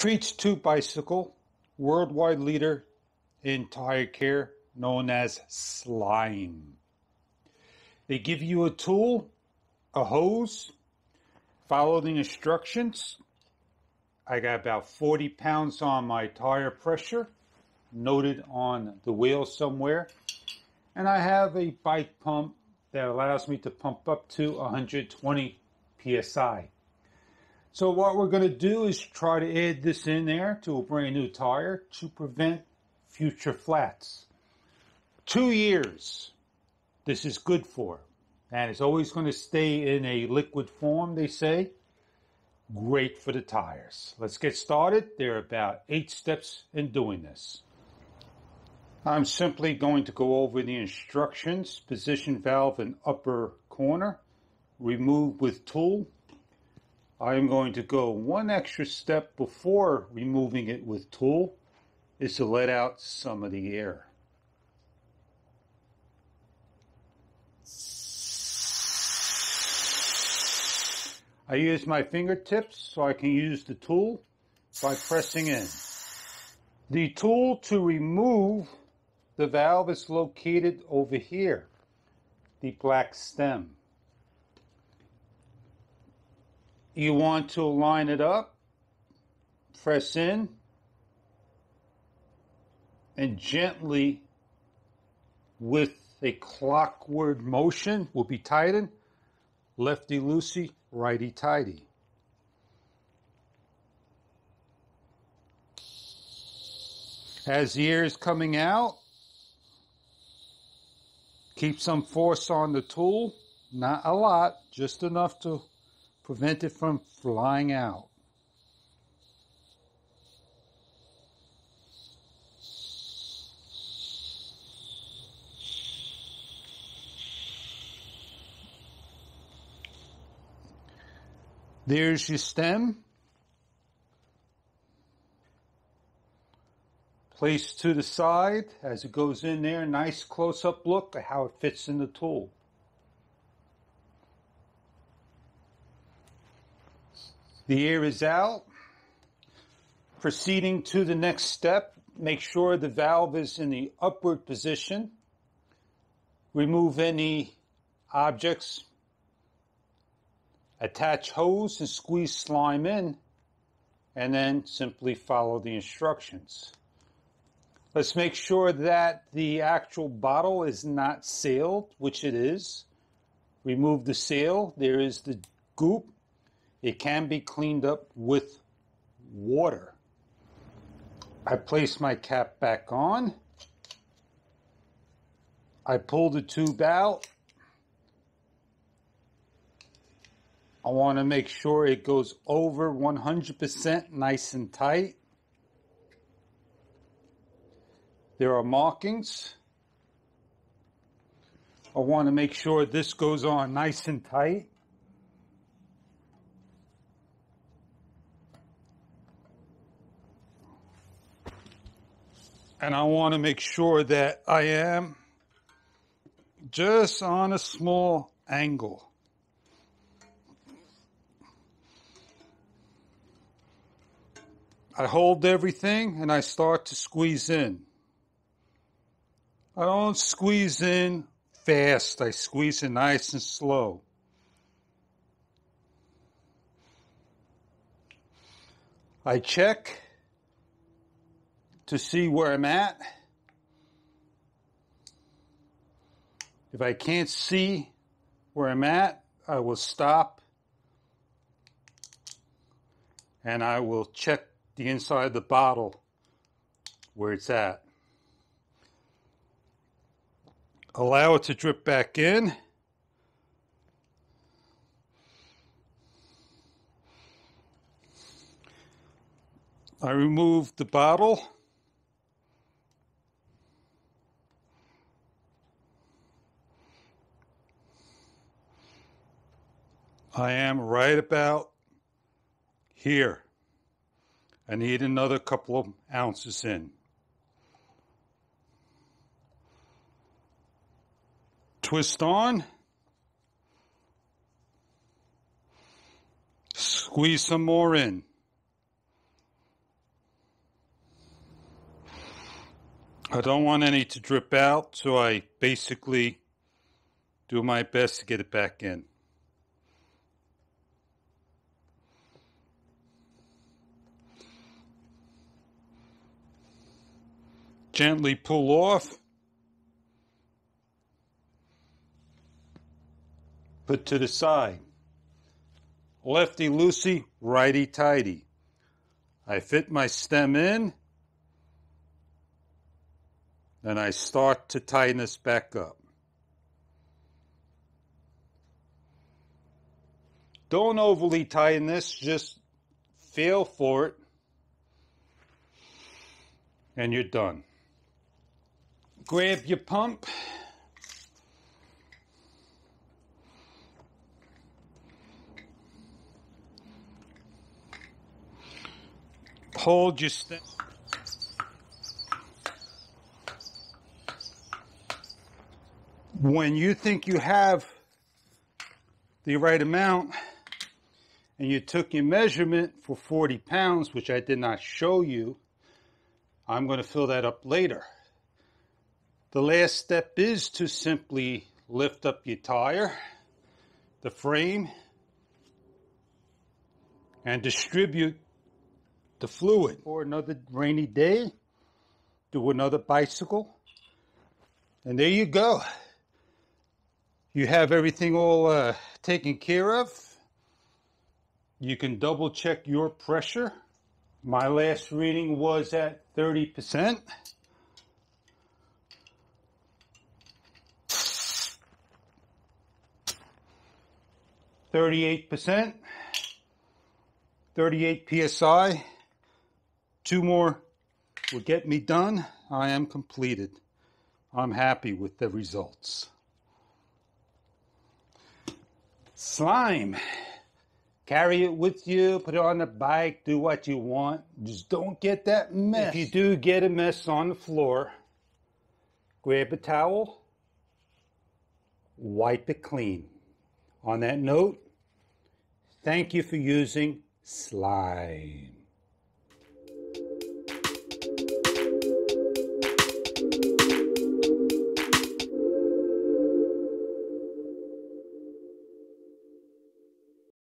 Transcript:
Treats 2 Bicycle, worldwide leader in tire care, known as Slime. They give you a tool, a hose, follow the instructions. I got about 40 pounds on my tire pressure, noted on the wheel somewhere. And I have a bike pump that allows me to pump up to 120 psi. So what we're going to do is try to add this in there to a brand new tire to prevent future flats. Two years this is good for. And it's always going to stay in a liquid form, they say. Great for the tires. Let's get started. There are about eight steps in doing this. I'm simply going to go over the instructions. Position valve in upper corner. Remove with tool. I am going to go one extra step before removing it with tool is to let out some of the air. I use my fingertips so I can use the tool by pressing in. The tool to remove the valve is located over here, the black stem. You want to line it up, press in, and gently, with a clockward motion, will be tightened, lefty loosey, righty tighty. As the air is coming out, Keep some force on the tool, not a lot, just enough to prevent it from flying out. There's your stem. Place to the side as it goes in there. Nice close-up look at how it fits in the tool. The air is out. Proceeding to the next step, make sure the valve is in the upward position. Remove any objects. Attach hose and squeeze slime in, and then simply follow the instructions. Let's make sure that the actual bottle is not sealed, which it is. Remove the seal. There is the goop. It can be cleaned up with water. I place my cap back on. I pull the tube out. I want to make sure it goes over 100% nice and tight. There are markings. I want to make sure this goes on nice and tight. And I want to make sure that I am just on a small angle. I hold everything and I start to squeeze in. I don't squeeze in fast. I squeeze in nice and slow. I check to see where I'm at. If I can't see where I'm at, I will stop and I will check the inside of the bottle where it's at. Allow it to drip back in. I remove the bottle. I am right about here. I need another couple of ounces in. Twist on. Squeeze some more in. I don't want any to drip out, so I basically do my best to get it back in. Gently pull off. Put to the side. Lefty loosey, righty tighty. I fit my stem in and I start to tighten this back up. Don't overly tighten this, just feel for it, and you're done. Grab your pump. Hold your stem. when you think you have the right amount and you took your measurement for 40 pounds, which I did not show you, I'm going to fill that up later. The last step is to simply lift up your tire, the frame, and distribute the fluid. For another rainy day, do another bicycle, and there you go you have everything all uh, taken care of. You can double check your pressure. My last reading was at 30%. Thirty-eight percent, thirty-eight psi. Two more will get me done. I am completed. I'm happy with the results. Slime. Carry it with you, put it on the bike, do what you want. Just don't get that mess. If you do get a mess on the floor, grab a towel, wipe it clean. On that note, thank you for using slime.